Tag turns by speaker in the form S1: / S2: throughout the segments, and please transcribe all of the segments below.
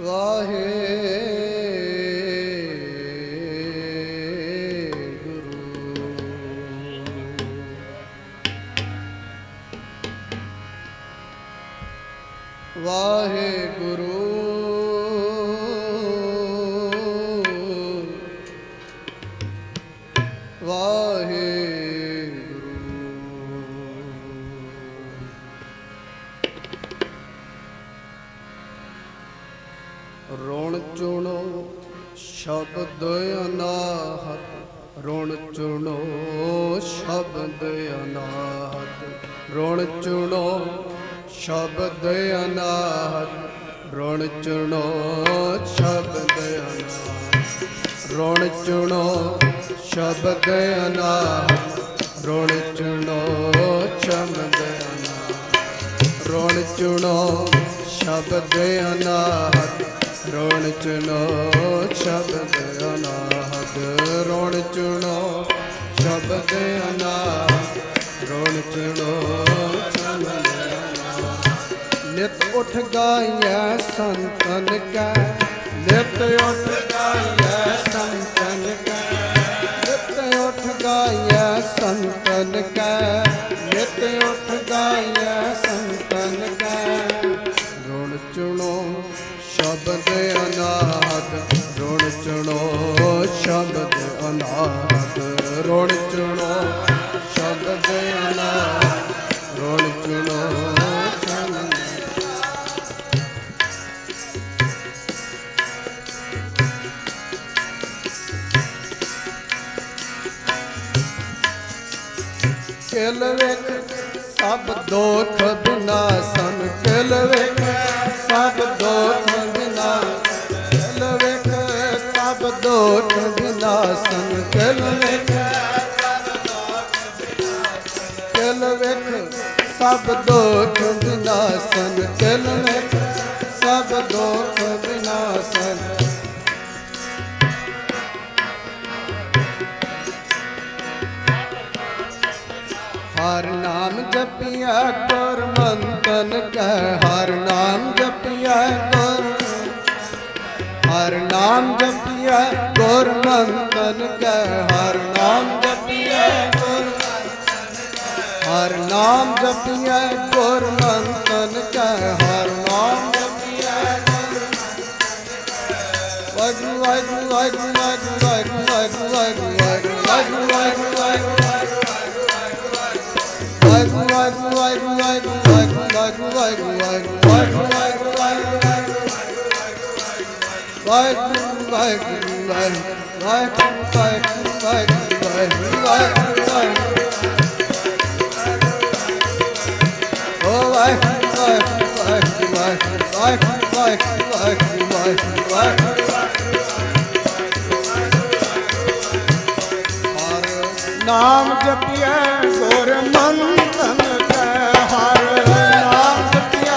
S1: ਵਾਹਿਗੁਰੂ। ਵਾਹਿ ਸ਼ਬਦ ਅਨਾਹਤ, ਰੋਣ ਚੁਣੋ ਸ਼ਬਦ ਅਨਾਹਤ, ਰੋਣ ਚੁਣੋ ਸ਼ਬਦ ਅਨਾਹਤ, ਰੋਣ ਚੁਣੋ ਸ਼ਬਦ ਅਨਾਹਤ, ਰੋਣ ਚੁਣੋ ਸ਼ਬਦ ਅਨਾਹਤ, ਰੋਣ ਚੁਣੋ ਸ਼ਬਦ ਅਨਾਹਤ, ਰੋਣ ਚੁਣੋ ਸ਼ਬਦ ਅਨਾਹਤ ਰੋਣ ਚੁਣੋ, ਸ਼ਬਦ ਅਨਾਹਤ ਰੋਣ ਚੁਣੋ, ਸ਼ਬਦ ਅਨਾਹਤ ਰੋਣ ਚੁਣੋ, ਸ਼ਬਦ ਨਿਤ ਉਠ ਗਾਇਐ ਸੰਤਨ ਕੈ। ਨਿਤ ਉਠ ਰੋਣ ਚੁਣੋ ਸ਼ਬਦ ਅਨਾਹਤ ਰੋਣ ਚੁਣੋ ਸ਼ਬਦ ਕਿਲ ਵੇਖ ਸਭ ਦੋਖ ਦੋਖ ਬਿਨਾਸਨ ਕਿਲ ਸਭ ਦੋਖ ਬਿਨਾਸਨ ਹਰ ਨਾਮ ਜਪਿਆ ਕਰ ਮੰਤਨ ਕਹਿ, ਹਰ ਨਾਮ ਜਪਿਆ ਕਰ। ਹਰ ਨਾਮ ਜਪਿਆ ਗੁਰ ਮੰਤਨ ਕਹਿ, ਹਰ ਨਾਮ ਜਪਿਆ ਹਰ ਨਾਮ ਜਪਿਆ ਗੁਰ ਮੰਤਨ ਕਹਿ ਹਰ ਨਾਮ ਜਪਿਆ ਵਾਹਿਗੁਰੂ ਵਾਹਿਗੁਰੂ ਵਾਹਿਗੁਰੂ ਵਾਹਿਗੁਰੂ ਵਾਹਿਗੁਰੂ ਵਾਹਿਗੁਰੂ ਵਾਹਿਗੁਰੂ ਵਾਹਿਗੁਰੂ ਵਾਹਿਗੁਰੂ ਵਾਹਿਗੁਰੂ ਵਾਹਿਗੁਰੂ ਵਾਹਿਗੁਰੂ ਵਾਹਿਗੁਰੂ ਵਾਹਿਗੁਰੂ ਵਾਹਿਗੁਰੂ ਵਾਹਿਗੁਰੂ ਵਾਹਿਗੁਰੂ ਨਾਮ ਜਪਿਆ ਗੁਰ ਮੰਤਨ ਕੈ ਹਰ ਨਾਮ ਜਪਿਆ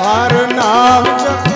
S1: ਹਰ ਨਾਮ ਜਪਿਐ।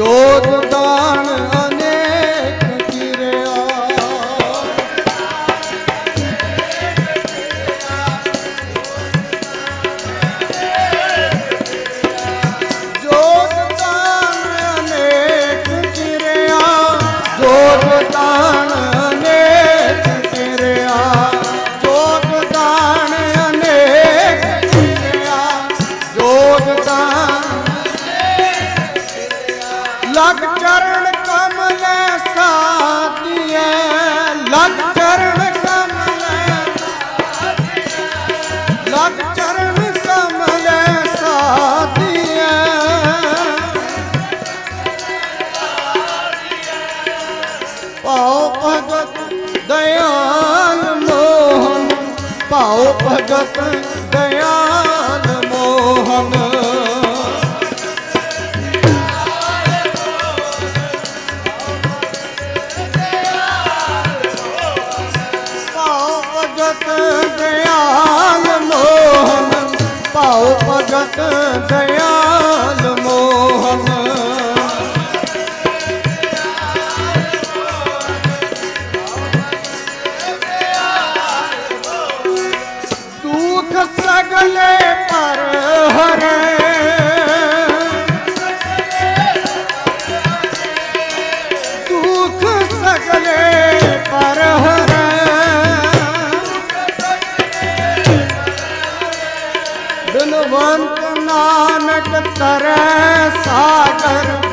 S1: ਜੋਤ ਦਾ pan, ਅੰਤਰ ਸਾਗਰ